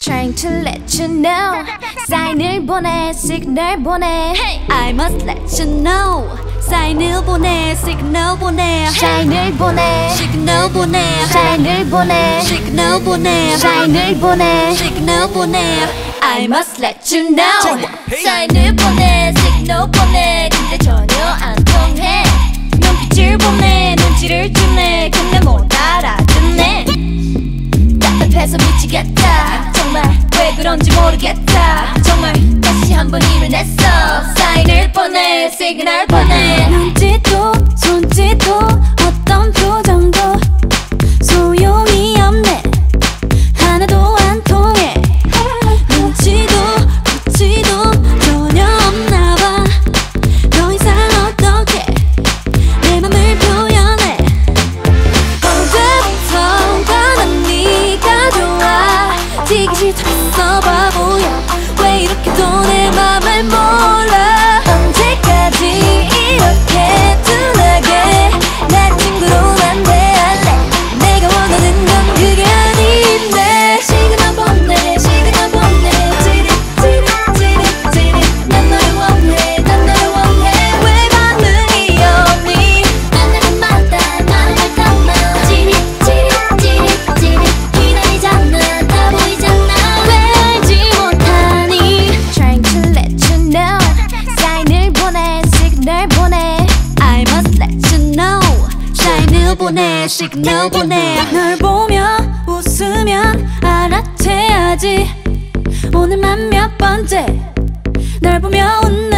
Trying to let you know. 사인을 보내 시그널 보내. I must let you know. 사인을 보내 시그널 보내. 사인을 보내. 시그널 보내. 사인을 보내. 시그널 보내. 사인을 보내. 시그널 보내. I must let you know. 사인을 보내 시그널 보내. 근데 전혀 안 통해. 눈빛을 보내 눈치를 주네. 근데 못 알아듣네. 답답해서 미치겠다 정말 왜 그런지 모르겠다. 정말 다시 한 번 일을 냈어. 사인을 보내 시그널 보내 시그널 보내. I must let you know. 사인을 보내 시그널 보내 널 보며 웃으면 알아채야지. 오늘만 몇 번째 널 보며 웃는데